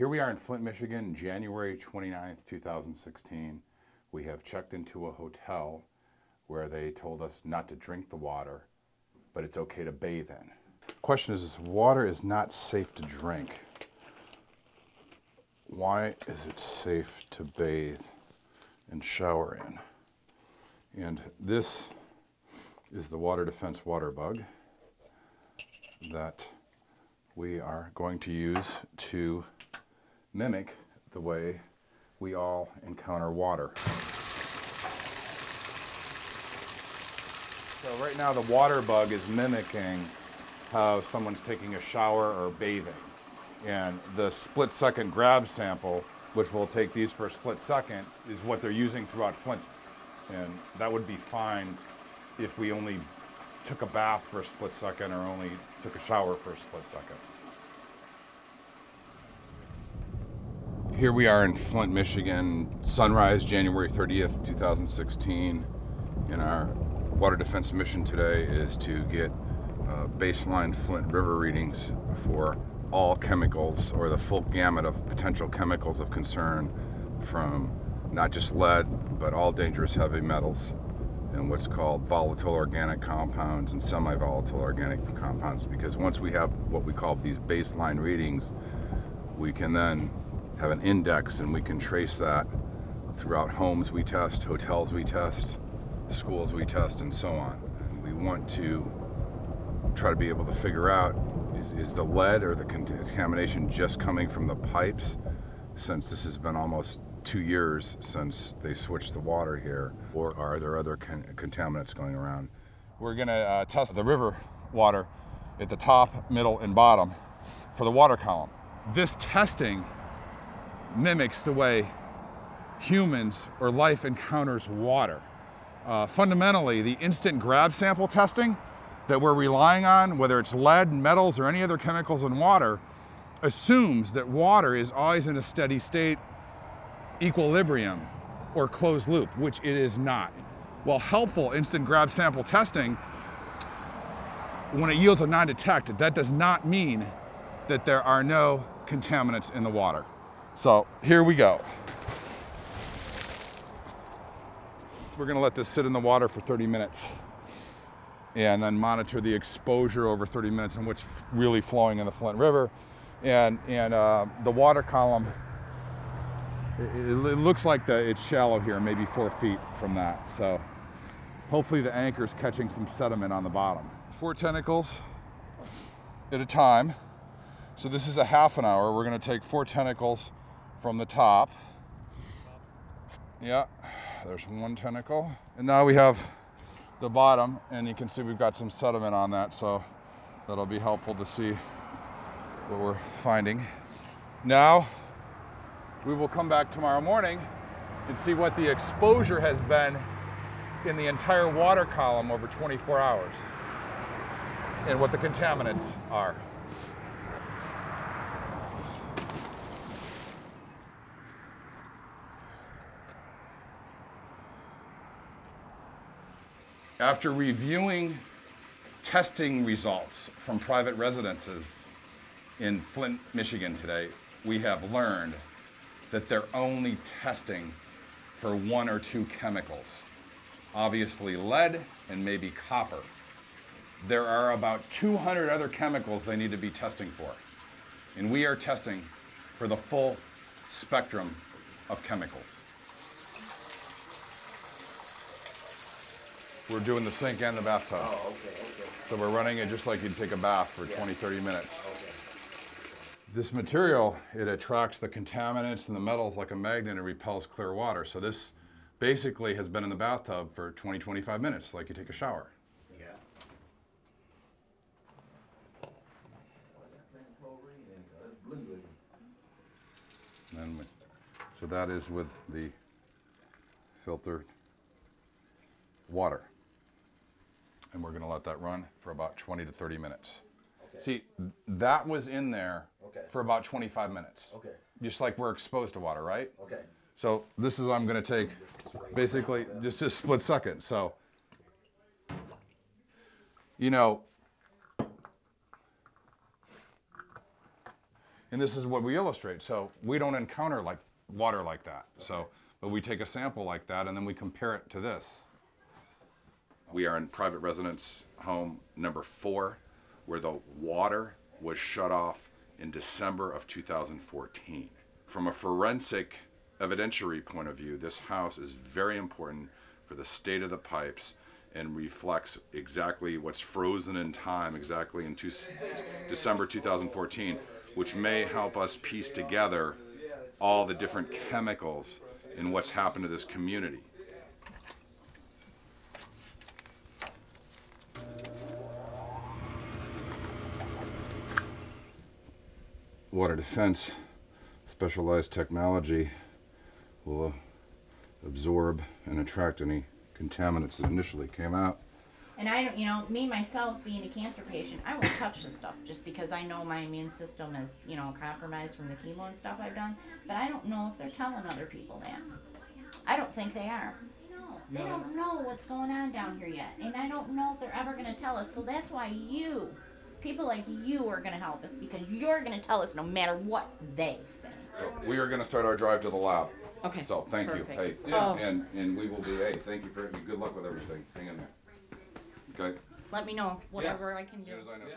Here we are in Flint, Michigan, January 29th, 2016. We have checked into a hotel where they told us not to drink the water, but it's okay to bathe in. Question is, if water is not safe to drink, why is it safe to bathe and shower in? And this is the Water Defense Water Bug that we are going to use to mimic the way we all encounter water. So right now the water bug is mimicking how someone's taking a shower or bathing. And the split second grab sample, which will take these for a split second, is what they're using throughout Flint. And that would be fine if we only took a bath for a split second or only took a shower for a split second. Here we are in Flint, Michigan, sunrise January 30th, 2016. And our water defense mission today is to get uh, baseline Flint River readings for all chemicals or the full gamut of potential chemicals of concern from not just lead, but all dangerous heavy metals and what's called volatile organic compounds and semi-volatile organic compounds because once we have what we call these baseline readings, we can then have an index and we can trace that throughout homes we test, hotels we test, schools we test, and so on. And we want to try to be able to figure out is, is the lead or the contamination just coming from the pipes since this has been almost two years since they switched the water here, or are there other con contaminants going around? We're going to uh, test the river water at the top, middle, and bottom for the water column. This testing mimics the way humans or life encounters water. Uh, fundamentally, the instant grab sample testing that we're relying on, whether it's lead, metals, or any other chemicals in water, assumes that water is always in a steady state, equilibrium, or closed loop, which it is not. While helpful instant grab sample testing, when it yields a non-detect, that does not mean that there are no contaminants in the water. So here we go. We're gonna let this sit in the water for 30 minutes and then monitor the exposure over 30 minutes and what's really flowing in the Flint River. And, and uh, the water column, it, it, looks like the, it's shallow here, maybe four feet from that. So hopefully the anchor's catching some sediment on the bottom. Four tentacles at a time. So this is a half an hour. We're gonna take four tentacles from the top. Yeah, there's one tentacle. And now we have the bottom and you can see we've got some sediment on that so that'll be helpful to see what we're finding. Now we will come back tomorrow morning and see what the exposure has been in the entire water column over 24 hours and what the contaminants are. After reviewing testing results from private residences in Flint, Michigan today, we have learned that they're only testing for one or two chemicals. Obviously lead and maybe copper. There are about 200 other chemicals they need to be testing for. And we are testing for the full spectrum of chemicals. We're doing the sink and the bathtub. Oh, okay, okay. So we're running it just like you'd take a bath for yeah. 20, 30 minutes. Okay. This material, it attracts the contaminants and the metals like a magnet and repels clear water. So this basically has been in the bathtub for 20, 25 minutes, like you take a shower. Yeah. And we, so that is with the filtered water and we're going to let that run for about 20 to 30 minutes. Okay. See, that was in there okay. for about 25 minutes. Okay. Just like we're exposed to water, right? Okay. So this is I'm going to take basically just a split second. So, you know, And this is what we illustrate. So we don't encounter like water like that. So, but we take a sample like that and then we compare it to this. We are in private residence home number four, where the water was shut off in December of 2014. From a forensic evidentiary point of view, this house is very important for the state of the pipes and reflects exactly what's frozen in time, exactly in two, December 2014, which may help us piece together all the different chemicals in what's happened to this community. Water Defense specialized technology will uh, absorb and attract any contaminants that initially came out. And I don't, you know, me myself being a cancer patient, I won't touch this stuff just because I know my immune system is, you know, compromised from the chemo and stuff I've done. But I don't know if they're telling other people that. I don't think they are. No, they don't know what's going on down here yet, and I don't know if they're ever going to tell us. So that's why you, people like you, are going to help us because you're going to tell us no matter what they say. So we are going to start our drive to the lab. Okay. So thank you. Perfect. Hey, Oh. and and we will be. Hey, thank you for good luck with everything. Hang in there. Okay. Let me know whatever I can do. soon as I know Okay.